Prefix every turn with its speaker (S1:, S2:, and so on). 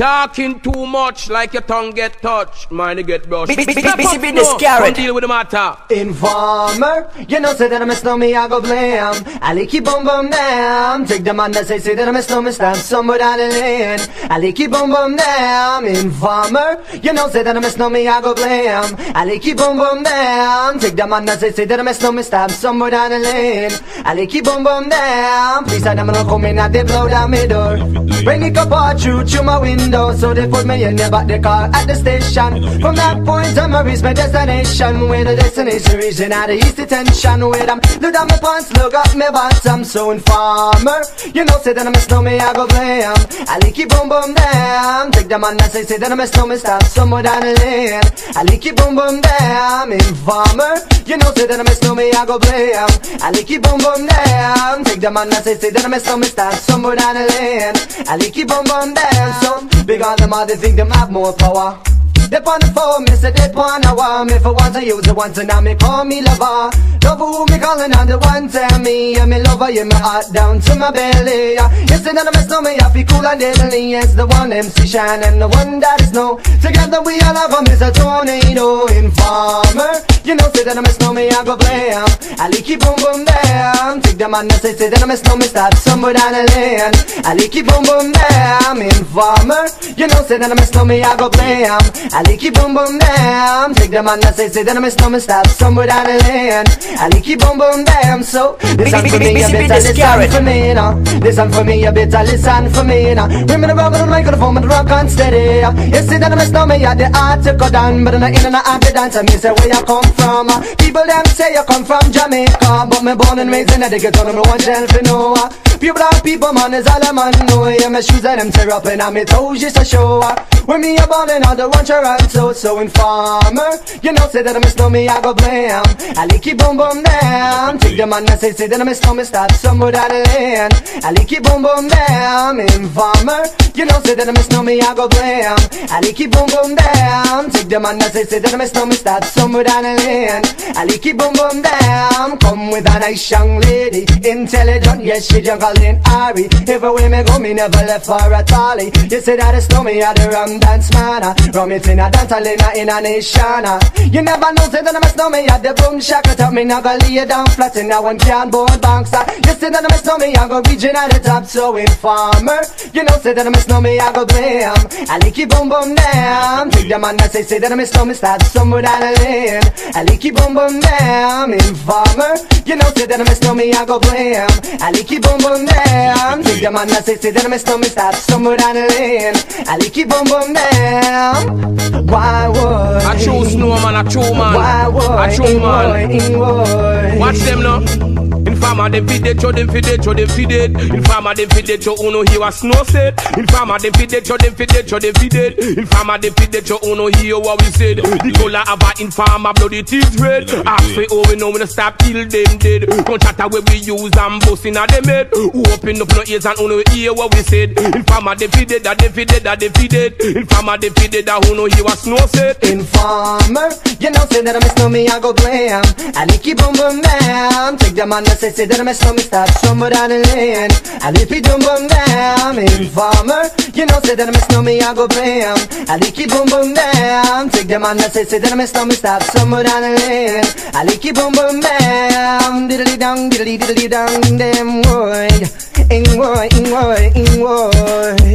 S1: Talking too much like your tongue get touched. Mind get brushed.
S2: Busy
S1: Step
S2: busy
S1: up
S2: business
S1: now
S2: carrot.
S1: and deal with the matter.
S3: Informer, you know say that I'm a snowman, I go blam. I like you boom boom damn. Take the man that say say that I'm a snowman, stand somewhere down the lane. I like you boom boom damn. Informer, you know say that I'm a snowman, I go blam. I like you boom boom damn. Take the man that say say that I'm a snowman, stand somewhere down the lane. I like you boom boom damn. Please I never come in and they blow down my door. Bring it up all through through my window, so they put me in the back the car at the station. From that point on, I reach my destination. Where the destination region at the east detention. Where them look at my pants, look at my bottom. So informer, you know, say that I'm a snowman, I go blame. I like it boom boom damn. Take the man that say, say that I'm a snowman, stop somewhere down the lane. I like it boom boom damn. Informer, you know, say that I'm a snowman, I go blame. I like it boom boom damn. Take the man that say, say that I'm a snowman, stop somewhere down the lane. I like it boom boom damn. So big on them, all they think them have more power. They on the phone, me say they want a war Me for once I use it once and now me call me lover Love who me calling on the one tell me Yeah me lover, yeah me heart down to my belly yeah. You say that I miss no me, I feel cool and deadly It's the one MC Shan and the one that is no Together we all have a miss a tornado Informer You know say that I miss no me, I go blam. I like boom boom damn Take the man that say, say that I miss no me Stop somewhere down the lane. I like boom boom damn Informer. You know say that I miss no me, I go blam. I like boom boom damn Take the man that say, say that I miss no me Stop somewhere down the lane. I like boom boom damn So listen for me, you better listen for me now Listen for me, you better listen for me now Women around with the microphone the rock on steady. You see that I miss no me, yeah, the art to go down But I'm not in and out the dance. And me say where you come from People them say you come from Jamaica But me born and raised in Connecticut On the one tell for no Pure black people, man, is all a man know Yeah, my shoes and them tear up and I'm toes just to show When me a ballin' on the one Toronto So so informer, you know, say that I miss no me, I go blam. I it boom boom damn Take the man that say, say that I miss no me, stop somewhere down the lane I it boom boom damn Informer, you know, say that I miss no me, I go blam. I like it boom boom damn. Take the man that say, say that I miss no me, stop somewhere down the lane. I like it boom boom damn. Come with a nice young lady. Intelligent, yes, she jungle in Ari. Everywhere me go, me never left for a tally. You say that it's no me, I the rum dance man Rum it in a dance, hall in a, nation. You never know, say that I'm a snowman, I the boom shaka. Tell me now go lay down flat in a one can board banks. You say that I'm a snowman, I go region at the top So informer, you know, say that I'm a snowman, I go blam I like it boom boom damn Take the man that say, say that I'm a snowman, start somewhere down the lane I like it boom boom damn Informer, you know, say that I'm a snowman, I go blam I like it boom boom damn Take the man that say, say that I'm a snowman, start somewhere down the lane I like it boom boom damn Why would
S1: A true snowman, a true man.
S3: Why would
S1: true man.
S3: man
S1: Watch them now. Informer them feed it, show them feed it, show them feed it. Informer them feed it, show uno hear what snow said. Informer them feed it, show them feed it, show them feed it. Informer them feed it, show uno hear what we said. The color of a informer bloody teeth red. Ask for all oh, we know when to stop kill them dead. Don't chatter where we use and bust in a them head. Who open up no ears and uno hear what we said. Informer them feed it, that they feed it, that they feed it. Informer them feed it, that uno hear what snow said.
S3: Informer, you know say that I miss no me, I go blam I like it boom boom bam Take the man that say, say that I miss no me, start somewhere down the lane I like it boom bam Informer, you know say that I miss no me, I go blam I like it boom boom bam Take the man that say, say that I miss no me, start somewhere down the lane. I like it boom boom bam Diddly dong, diddly diddly dong, damn boy In boy, in boy, in boy